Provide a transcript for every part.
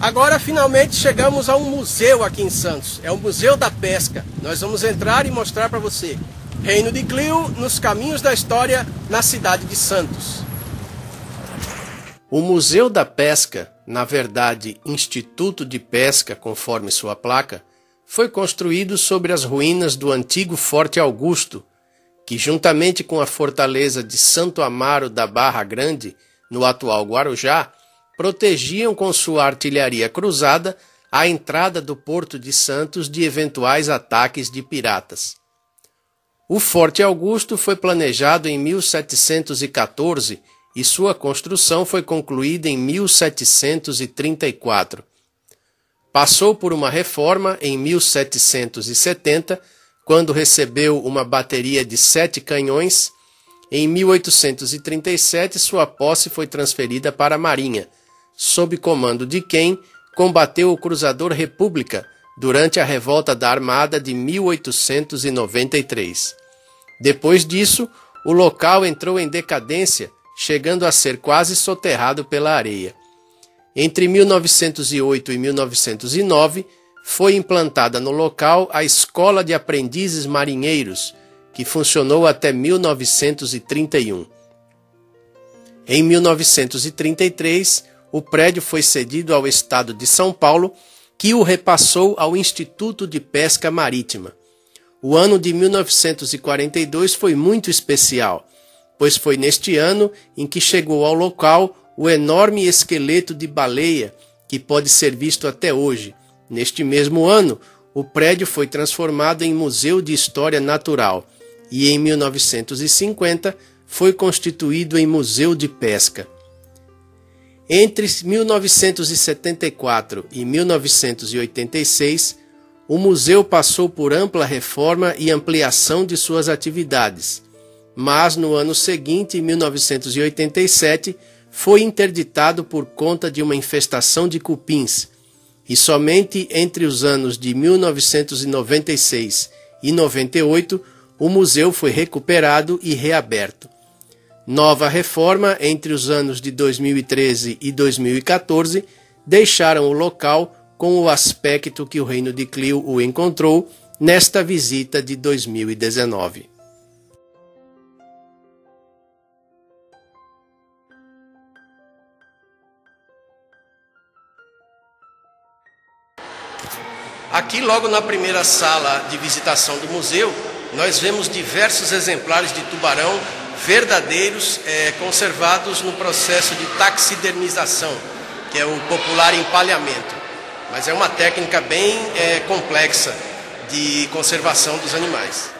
Agora finalmente chegamos a um museu aqui em Santos. É o Museu da Pesca. Nós vamos entrar e mostrar para você. Reino de Clio nos caminhos da história na cidade de Santos. O Museu da Pesca, na verdade Instituto de Pesca, conforme sua placa, foi construído sobre as ruínas do antigo Forte Augusto, que juntamente com a fortaleza de Santo Amaro da Barra Grande, no atual Guarujá, protegiam com sua artilharia cruzada a entrada do Porto de Santos de eventuais ataques de piratas. O Forte Augusto foi planejado em 1714 e sua construção foi concluída em 1734. Passou por uma reforma em 1770, quando recebeu uma bateria de sete canhões. Em 1837, sua posse foi transferida para a Marinha sob comando de quem combateu o cruzador República durante a revolta da Armada de 1893. Depois disso, o local entrou em decadência, chegando a ser quase soterrado pela areia. Entre 1908 e 1909, foi implantada no local a Escola de Aprendizes Marinheiros, que funcionou até 1931. Em 1933, o prédio foi cedido ao Estado de São Paulo, que o repassou ao Instituto de Pesca Marítima. O ano de 1942 foi muito especial, pois foi neste ano em que chegou ao local o enorme esqueleto de baleia que pode ser visto até hoje. Neste mesmo ano, o prédio foi transformado em Museu de História Natural e em 1950 foi constituído em Museu de Pesca. Entre 1974 e 1986, o museu passou por ampla reforma e ampliação de suas atividades, mas no ano seguinte, 1987, foi interditado por conta de uma infestação de cupins, e somente entre os anos de 1996 e 98 o museu foi recuperado e reaberto. Nova reforma entre os anos de 2013 e 2014 deixaram o local com o aspecto que o Reino de Clio o encontrou nesta visita de 2019. Aqui, logo na primeira sala de visitação do museu, nós vemos diversos exemplares de tubarão verdadeiros é, conservados no processo de taxidermização, que é o popular empalhamento. Mas é uma técnica bem é, complexa de conservação dos animais.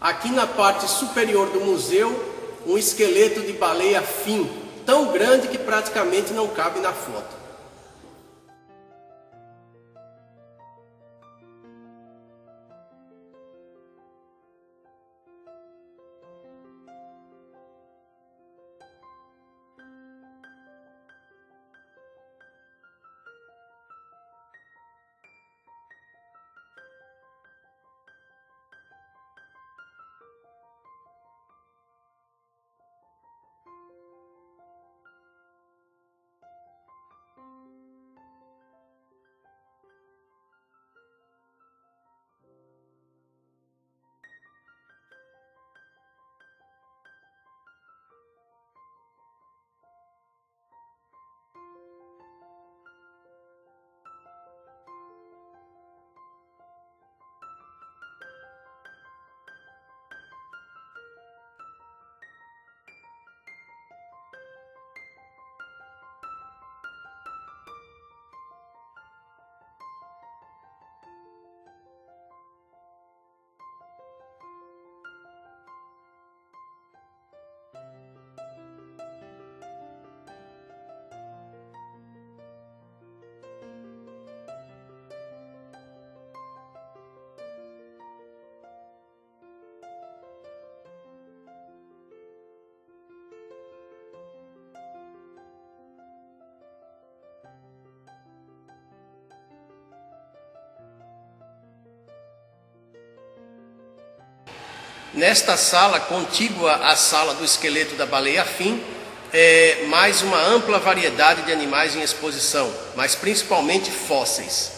Aqui na parte superior do museu, um esqueleto de baleia fim, tão grande que praticamente não cabe na foto. Nesta sala, contígua à sala do esqueleto da baleia fim, é mais uma ampla variedade de animais em exposição, mas principalmente fósseis.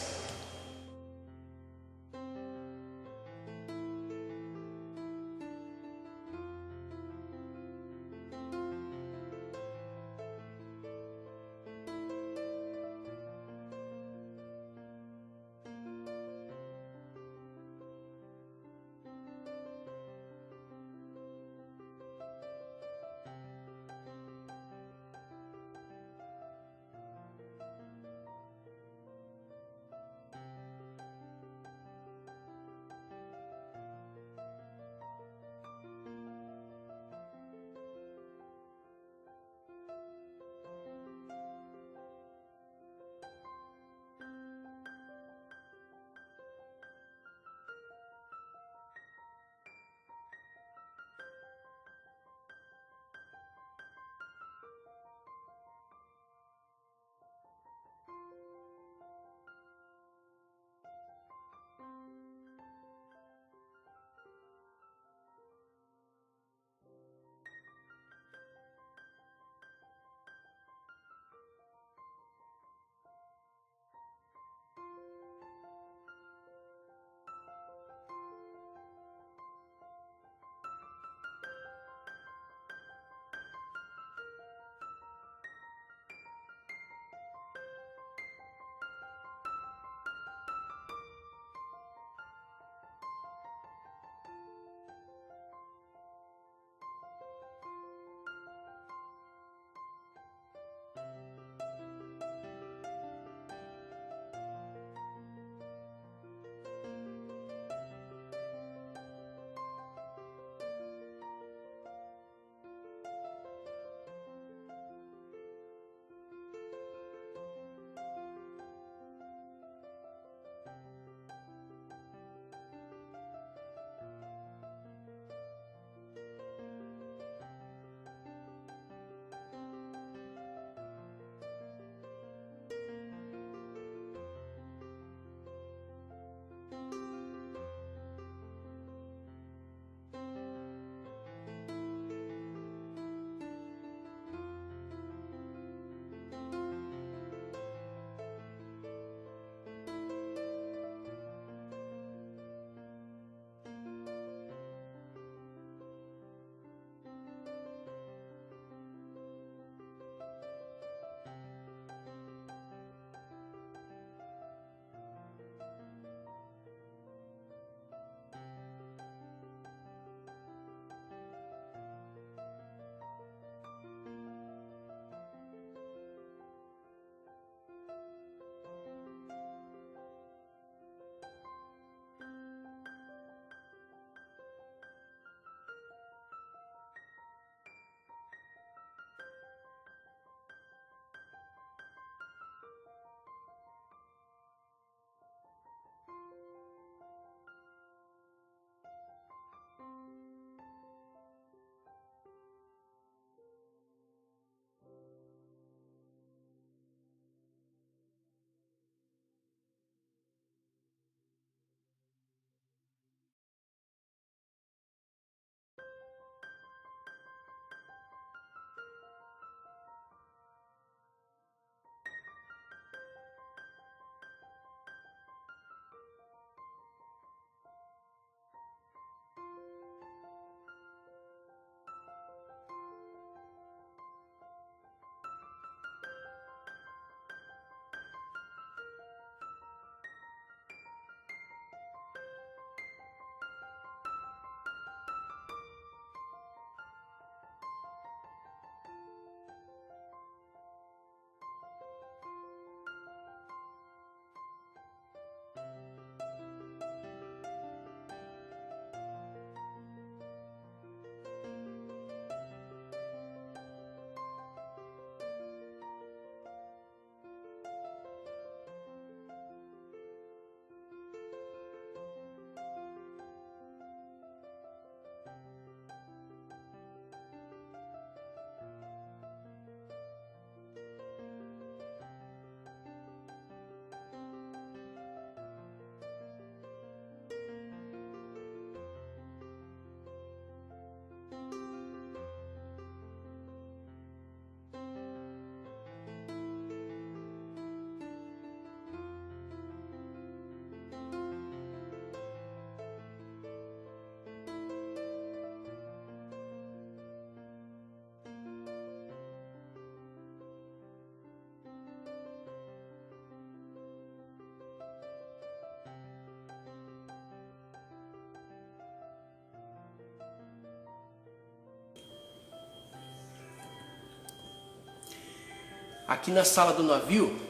Aqui na sala do navio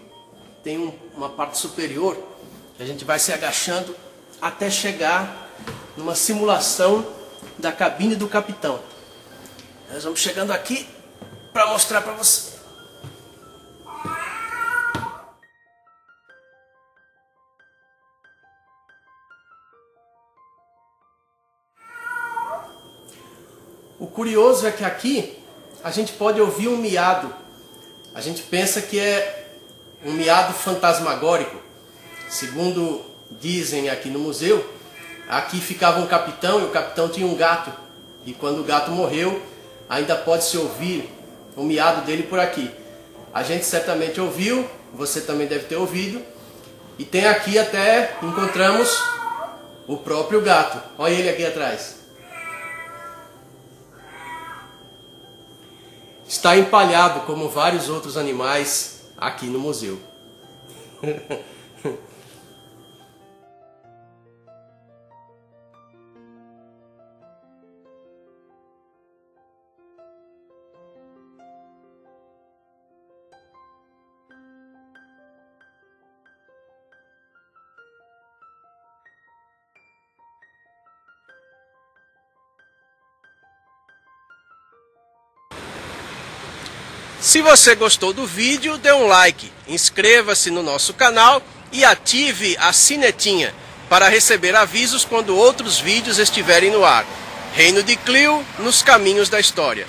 tem um, uma parte superior que a gente vai se agachando até chegar numa simulação da cabine do capitão. Nós vamos chegando aqui para mostrar para você. O curioso é que aqui a gente pode ouvir um miado. A gente pensa que é um miado fantasmagórico. Segundo dizem aqui no museu, aqui ficava um capitão e o capitão tinha um gato. E quando o gato morreu, ainda pode se ouvir o miado dele por aqui. A gente certamente ouviu, você também deve ter ouvido. E tem aqui até encontramos o próprio gato. Olha ele aqui atrás. Está empalhado como vários outros animais aqui no museu. Se você gostou do vídeo, dê um like, inscreva-se no nosso canal e ative a sinetinha para receber avisos quando outros vídeos estiverem no ar. Reino de Clio nos caminhos da história.